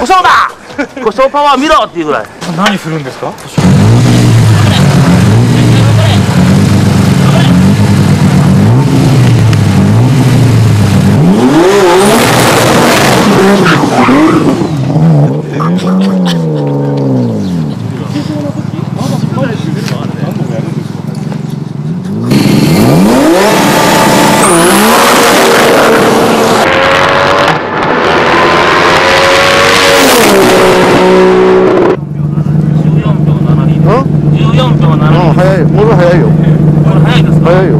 故障だ。故障パワー見ろっていうぐらい。何するんですか？14秒7早い。もの早いよ。これ早いですか？早いよ